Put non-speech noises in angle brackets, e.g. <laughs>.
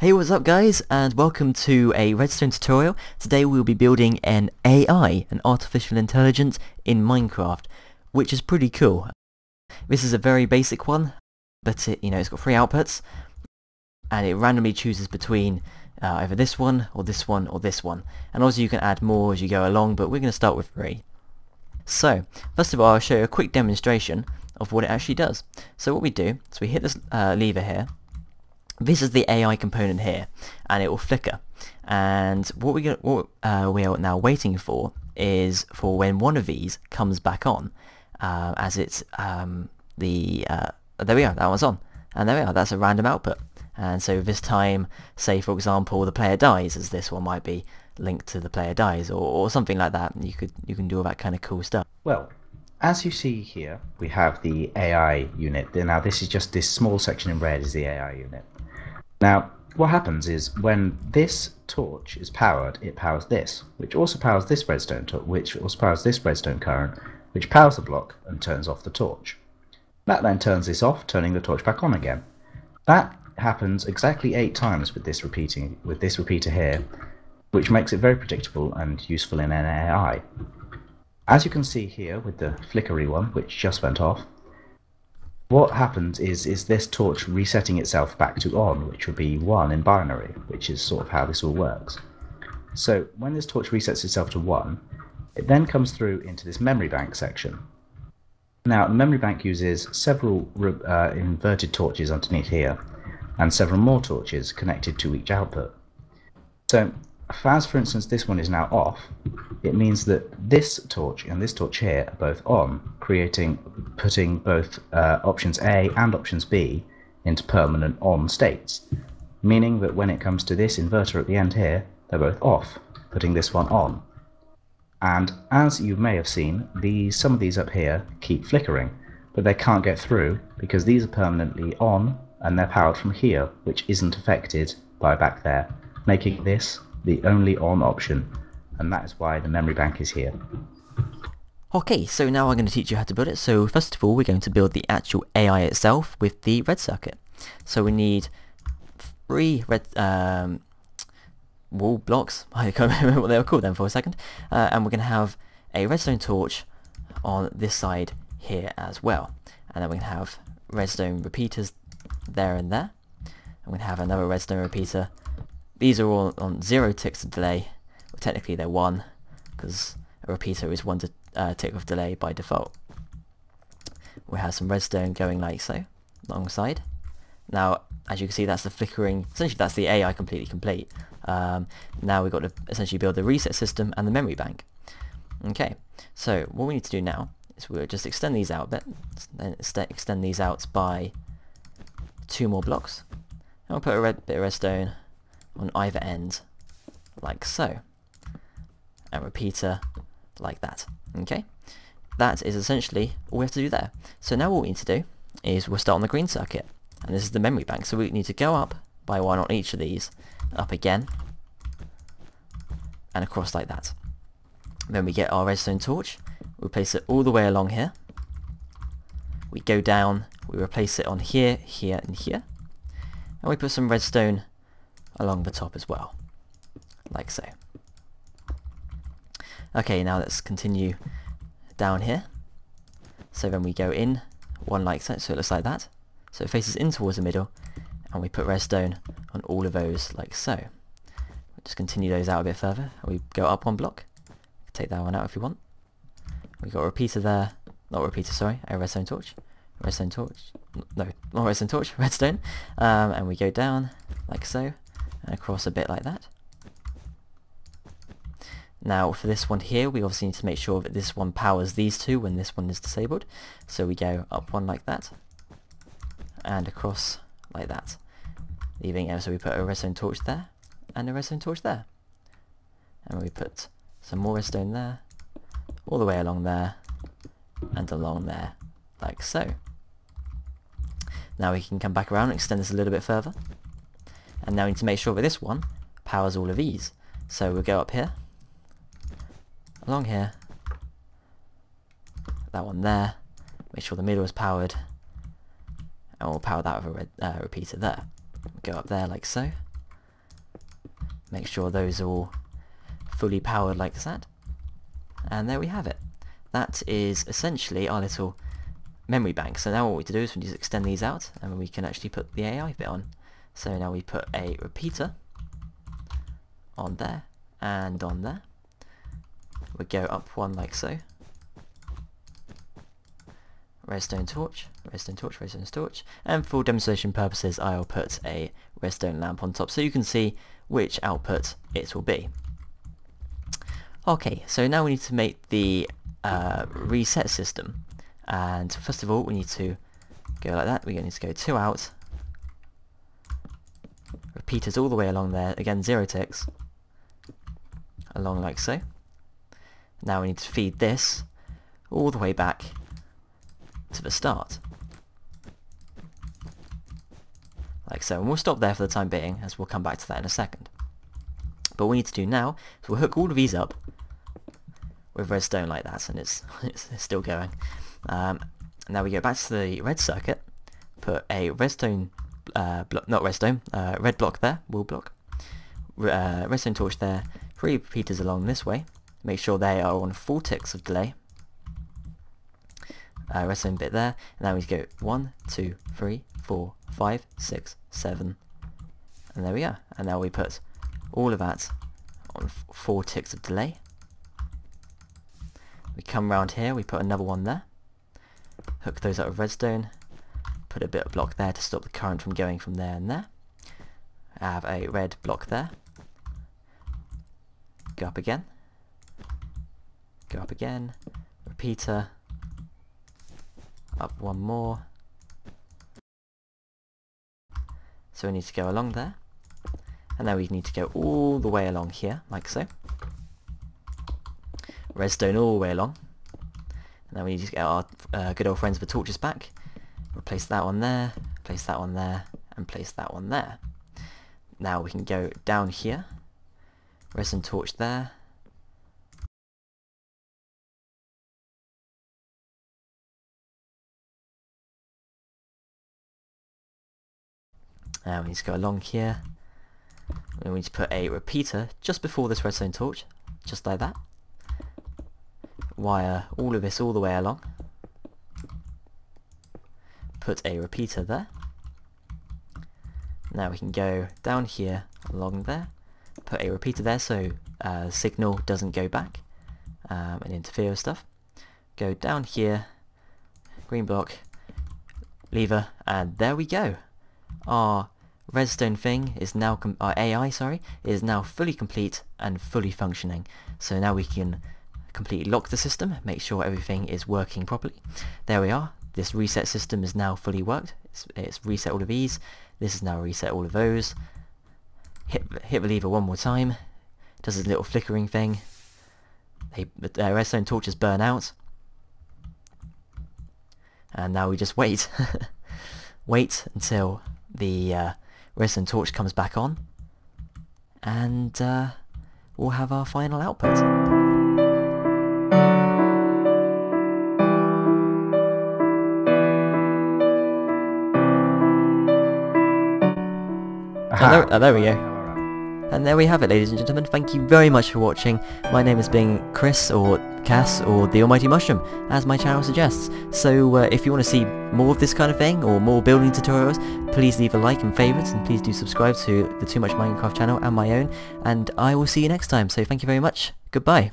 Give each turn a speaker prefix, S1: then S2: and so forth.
S1: Hey what's up guys and welcome to a redstone tutorial. Today we'll be building an AI, an artificial intelligence in Minecraft, which is pretty cool. This is a very basic one, but it, you know, it's got three outputs and it randomly chooses between uh, either this one or this one or this one. And also you can add more as you go along, but we're going to start with three. So, first of all I'll show you a quick demonstration of what it actually does. So what we do is we hit this uh, lever here this is the AI component here, and it will flicker. And what we what uh, we are now waiting for is for when one of these comes back on, uh, as it's um, the uh, there we are, that one's on, and there we are, that's a random output. And so this time, say for example, the player dies, as this one might be linked to the player dies, or, or something like that. You could you can do all that kind of cool stuff.
S2: Well, as you see here, we have the AI unit. Now this is just this small section in red is the AI unit. Now, what happens is when this torch is powered, it powers this, which also powers this redstone, torch, which also powers this redstone current, which powers the block and turns off the torch. That then turns this off, turning the torch back on again. That happens exactly eight times with this repeating with this repeater here, which makes it very predictable and useful in an AI. As you can see here with the flickery one, which just went off, what happens is is this torch resetting itself back to on, which would be 1 in binary, which is sort of how this all works. So when this torch resets itself to 1, it then comes through into this memory bank section. Now the memory bank uses several uh, inverted torches underneath here, and several more torches connected to each output. So as for instance this one is now off, it means that this torch and this torch here are both on, creating, putting both uh, options A and options B into permanent on states, meaning that when it comes to this inverter at the end here, they're both off, putting this one on. And as you may have seen, these, some of these up here keep flickering, but they can't get through because these are permanently on and they're powered from here, which isn't affected by back there, making this the only on option, and that is why the memory bank is here.
S1: Okay, so now I'm going to teach you how to build it. So first of all, we're going to build the actual AI itself with the red circuit. So we need three red um, wall blocks. <laughs> I can't remember what they were called then for a second. Uh, and we're going to have a redstone torch on this side here as well. And then we can have redstone repeaters there and there. And we can have another redstone repeater these are all on zero ticks of delay. Well, technically they're one, because a repeater is one uh, tick of delay by default. We have some redstone going like so, alongside. Now, as you can see, that's the flickering, essentially that's the AI completely complete. Um, now we've got to essentially build the reset system and the memory bank. Okay, so what we need to do now is we'll just extend these out a bit, then extend these out by two more blocks. And we'll put a red bit of redstone on either end, like so. And repeater like that. Okay? That is essentially all we have to do there. So now what we need to do is we'll start on the green circuit. And this is the memory bank. So we need to go up by one on each of these, up again, and across like that. Then we get our redstone torch, we place it all the way along here. We go down, we replace it on here, here, and here. And we put some redstone along the top as well, like so. Okay, now let's continue down here. So then we go in, one like so, so it looks like that. So it faces in towards the middle, and we put redstone on all of those like so. We'll just continue those out a bit further. We go up one block, take that one out if you want. We've got a repeater there, not a repeater, sorry, a redstone torch. Redstone torch, no, not redstone torch, <laughs> redstone. Um, and we go down like so, across a bit like that. Now for this one here we obviously need to make sure that this one powers these two when this one is disabled. So we go up one like that and across like that. Leaving so we put a redstone torch there and a redstone torch there. And we put some more redstone there, all the way along there and along there like so. Now we can come back around and extend this a little bit further. And now we need to make sure that this one powers all of these. So we'll go up here, along here, that one there, make sure the middle is powered, and we'll power that with a uh, repeater there. Go up there like so, Make sure those are all fully powered like that. And there we have it. That is essentially our little memory bank. So now what we need to do is we to extend these out and we can actually put the AI bit on. So now we put a repeater on there and on there. We go up one like so. Redstone torch, redstone torch, redstone torch, and for demonstration purposes I'll put a redstone lamp on top so you can see which output it will be. Okay, so now we need to make the uh, reset system. And first of all, we need to go like that. We're need to go two out. Repeaters all the way along there. Again, zero ticks. Along like so. Now we need to feed this all the way back to the start. Like so. And we'll stop there for the time being, as we'll come back to that in a second. But what we need to do now is we'll hook all of these up with redstone like that, and it's, <laughs> it's, it's still going. Um, now we go back to the red circuit, put a redstone, uh, not redstone, uh, red block there, wool block, uh, redstone torch there, three repeaters along this way, make sure they are on full ticks of delay, uh, redstone bit there, and now we go one, two, three, four, five, six, seven, and there we are. And now we put all of that on four ticks of delay. We come round here, we put another one there, hook those up with redstone, put a bit of block there to stop the current from going from there and there. I have a red block there. Go up again. Go up again. Repeater. Up one more. So we need to go along there. And now we need to go all the way along here, like so. Redstone all the way along. And then we need to get our uh, good old friends the torches back. Replace that one there, place that one there, and place that one there. Now we can go down here. Redstone torch there. Now we need to go along here. We need to put a repeater just before this redstone torch, just like that. Wire all of this all the way along. Put a repeater there. Now we can go down here along there. Put a repeater there so uh, signal doesn't go back um, and interfere with stuff. Go down here, green block, lever, and there we go. Our redstone thing is now, our AI, sorry, is now fully complete and fully functioning. So now we can completely lock the system, make sure everything is working properly. There we are. This reset system is now fully worked. It's, it's reset all of these. This is now reset all of those. Hit, hit the lever one more time. Does this little flickering thing. They, the uh, redstone torches burn out. And now we just wait. <laughs> wait until the uh, redstone torch comes back on. And uh, we'll have our final output. And there, oh, there we go. And there we have it, ladies and gentlemen. Thank you very much for watching. My name has been Chris, or Cass, or The Almighty Mushroom, as my channel suggests. So uh, if you want to see more of this kind of thing, or more building tutorials, please leave a like and favourites, and please do subscribe to the Too Much Minecraft channel and my own. And I will see you next time. So thank you very much. Goodbye.